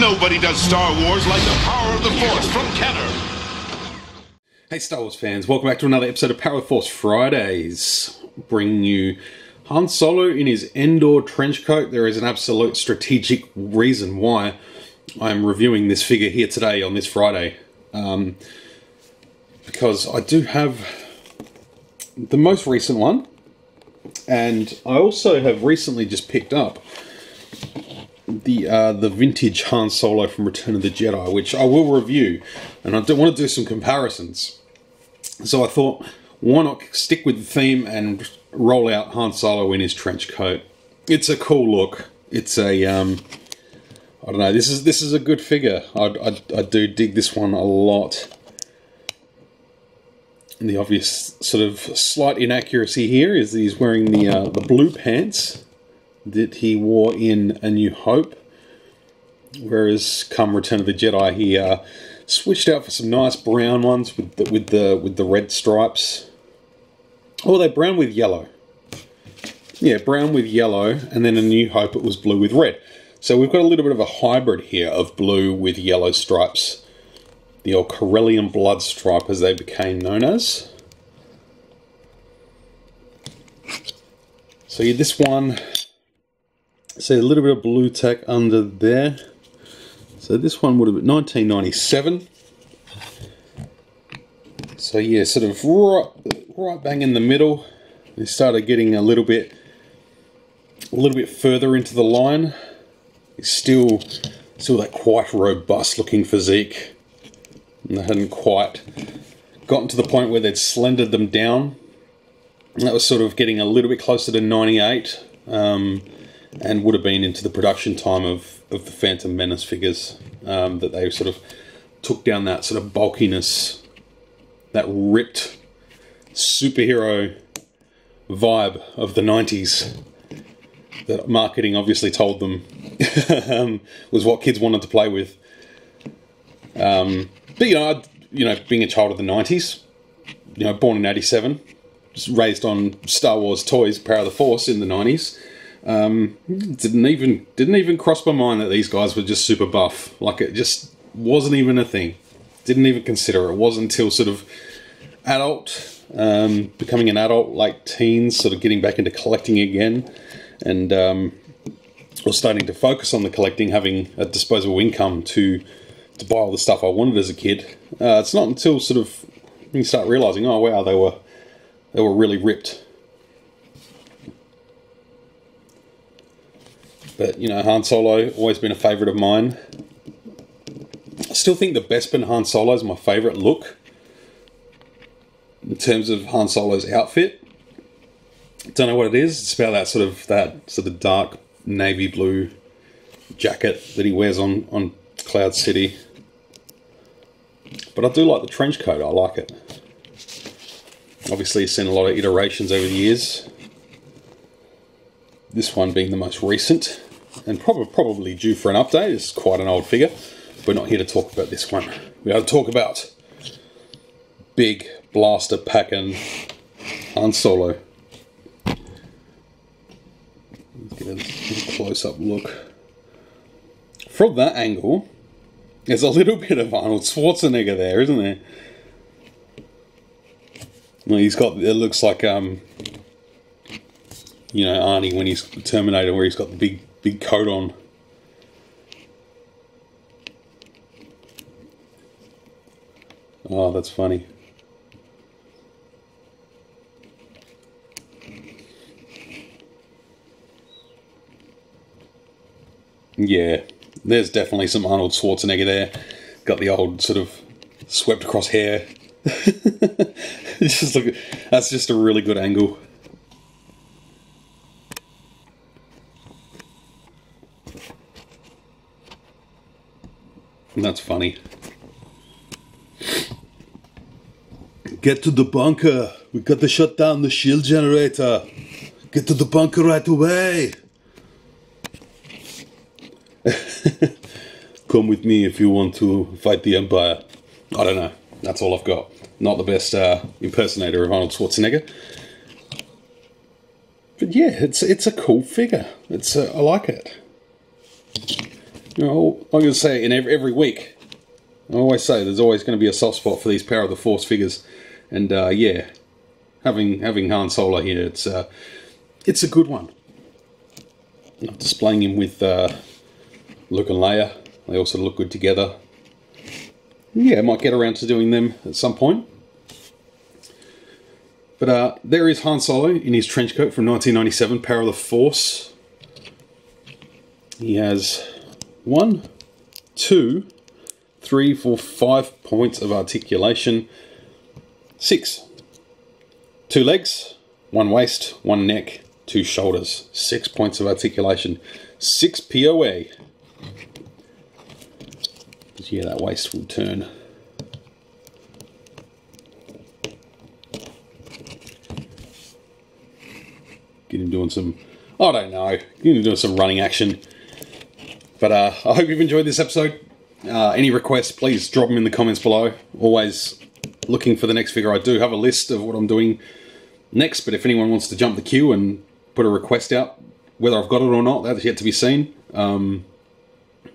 Nobody does Star Wars like the power of the Force from Kenner. Hey, Star Wars fans, welcome back to another episode of Power of the Force Fridays. Bringing you Han Solo in his Endor trench coat. There is an absolute strategic reason why I'm reviewing this figure here today on this Friday. Um, because I do have the most recent one, and I also have recently just picked up the uh, the vintage Han Solo from Return of the Jedi, which I will review, and I do want to do some comparisons. So I thought, why not stick with the theme and roll out Han Solo in his trench coat? It's a cool look. It's a um, I don't know. This is this is a good figure. I, I, I do dig this one a lot. And the obvious sort of slight inaccuracy here is that he's wearing the uh, the blue pants that he wore in A New Hope. Whereas come Return of the Jedi, he uh, switched out for some nice brown ones with the, with the with the red stripes. Oh, they brown with yellow. Yeah, brown with yellow, and then A New Hope it was blue with red. So we've got a little bit of a hybrid here of blue with yellow stripes. The old Corellian blood stripe, as they became known as. So this one See a little bit of blue tack under there. So this one would have been 1997. So yeah, sort of right, right bang in the middle. They started getting a little bit, a little bit further into the line. It's still, still that quite robust looking physique. And they hadn't quite gotten to the point where they'd slendered them down. And that was sort of getting a little bit closer to 98. Um, and would have been into the production time of, of the Phantom Menace figures um, that they sort of took down that sort of bulkiness, that ripped superhero vibe of the 90s that marketing obviously told them um, was what kids wanted to play with. Um, but you know, I, you know, being a child of the 90s, you know, born in 87, raised on Star Wars toys, Power of the Force in the 90s um, didn't even didn't even cross my mind that these guys were just super buff. Like it just wasn't even a thing. Didn't even consider it. wasn't until sort of adult, um, becoming an adult, like teens, sort of getting back into collecting again, and um, was starting to focus on the collecting, having a disposable income to to buy all the stuff I wanted as a kid. Uh, it's not until sort of you start realizing, oh wow, they were they were really ripped But, you know, Han Solo, always been a favourite of mine. I still think the Bespin Han Solo is my favourite look in terms of Han Solo's outfit. Don't know what it is. It's about that sort of that sort of dark navy blue jacket that he wears on on Cloud City. But I do like the trench coat. I like it. Obviously, seen a lot of iterations over the years. This one being the most recent and probably probably due for an update. It's quite an old figure. We're not here to talk about this one. We are to talk about big blaster packing Han Solo. Let's get a close up look. From that angle, there's a little bit of Arnold Schwarzenegger there, isn't there? Well, he's got. It looks like um, you know, Arnie when he's Terminator, where he's got the big big coat on. Oh, that's funny. Yeah, there's definitely some Arnold Schwarzenegger there. Got the old sort of swept across hair. just look, that's just a really good angle. That's funny. Get to the bunker. We got to shut down the shield generator. Get to the bunker right away. Come with me if you want to fight the Empire. I don't know. That's all I've got. Not the best uh, impersonator of Arnold Schwarzenegger. But yeah, it's it's a cool figure. It's uh, I like it. You know, I'm going to say in every, every week, I always say there's always going to be a soft spot for these Power of the Force figures. And uh, yeah, having having Han Solo here, it's uh, it's a good one. I'm displaying him with uh, Luke and Leia. They also look good together. Yeah, I might get around to doing them at some point. But uh, there is Han Solo in his trench coat from 1997, Power of the Force. He has one, two, three, four, five points of articulation. Six. Two legs, one waist, one neck, two shoulders. Six points of articulation. Six POA. Yeah, that waist will turn. Get him doing some, I don't know, get him doing some running action. But uh, I hope you've enjoyed this episode. Uh, any requests, please drop them in the comments below. Always looking for the next figure. I do have a list of what I'm doing next, but if anyone wants to jump the queue and put a request out, whether I've got it or not, that's yet to be seen. Um,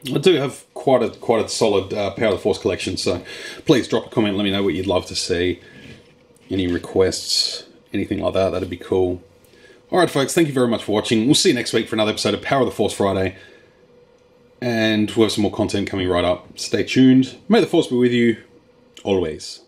I do have quite a quite a solid uh, Power of the Force collection, so please drop a comment. Let me know what you'd love to see. Any requests, anything like that, that'd be cool. All right, folks, thank you very much for watching. We'll see you next week for another episode of Power of the Force Friday. And we'll have some more content coming right up. Stay tuned. May the Force be with you always.